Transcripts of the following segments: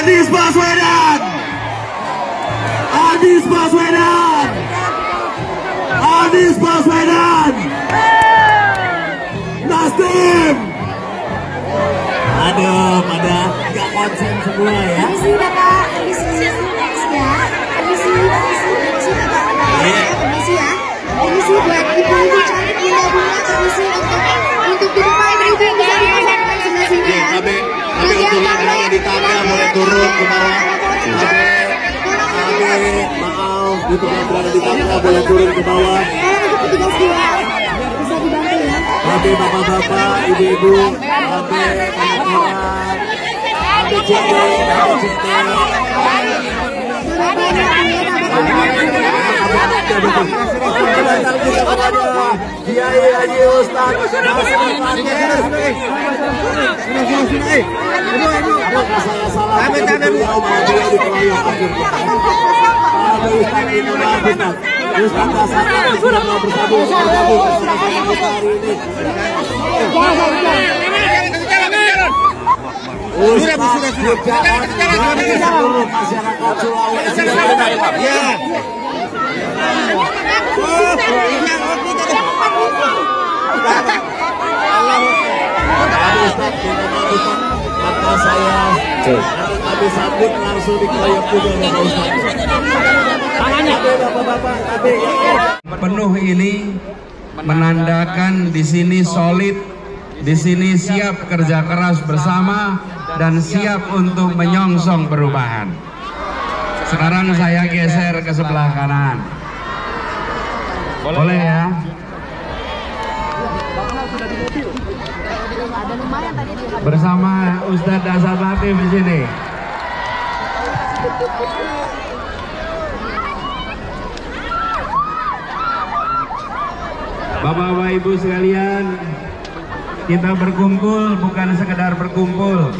Anies Baswedan! Anies Baswedan! Anies Baswedan! Nasdem! Aduh, pada nggak konsen semua ya. Permisi Bapak, permisi boleh turun bawah. Abe, Abe, maaf, untuk yang berada di tangga boleh turun ke bawah. Tolong untuk petugas juga. Bisa dibantu ya. Abe, bapak-bapak, ibu-ibu, Abe, anak-anak, Abe CT, Abe CT. Datang juga kepada Kiai Haji Ustaz bersama. Ya. Saya sambut langsung penuh ini menandakan di sini solid, di sini siap kerja keras bersama dan siap untuk menyongsong perubahan. Sekarang saya geser ke sebelah kanan. Boleh ya? Bersama Ustadz Dasar Latif di sini. Bapak-bapak Ibu sekalian, kita berkumpul bukan sekedar berkumpul.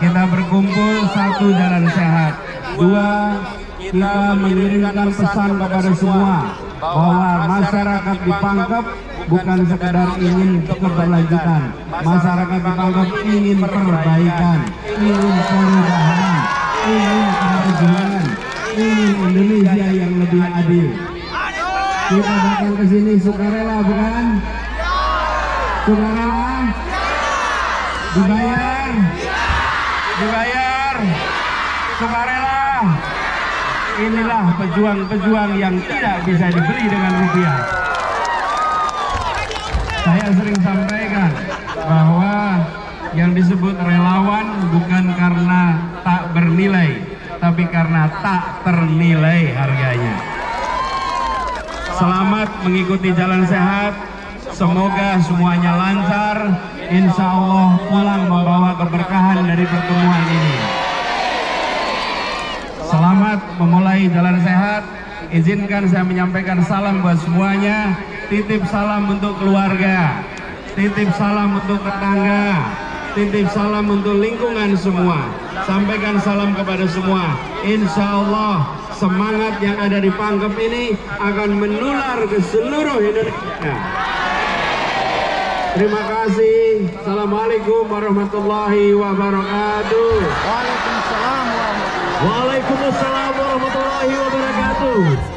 Kita berkumpul satu jalan sehat. Dua, kita mengirimkan pesan kepada semua bahwa masyarakat di Pangkep bukan sekedar ingin keberlanjutan. Masyarakat Pangkep ingin perbaikan, ingin perubahan, ingin kemajuan, ingin Indonesia yang lebih adil. Kita datang ke sini sukarela bukan? Sukarela? Dibayar? Dibayar? Sukarela? Inilah pejuang-pejuang yang tidak bisa dibeli dengan rupiah. Saya sering sampaikan bahwa yang disebut relawan bukan karena tak bernilai, tapi karena tak ternilai harganya. Selamat mengikuti jalan sehat. Semoga semuanya lancar. Insya Allah pulang membawa keberkahan dari pertemuan ini. Selamat memulai jalan sehat. Izinkan saya menyampaikan salam buat semuanya. Titip salam untuk keluarga. Titip salam untuk tetangga. Titip salam untuk lingkungan semua. Sampaikan salam kepada semua. Insya Allah semangat yang ada di Pangkep ini akan menular ke seluruh Indonesia. Terima kasih. Assalamualaikum warahmatullahi wabarakatuh. Waalaikumsalam warahmatullahi wabarakatuh.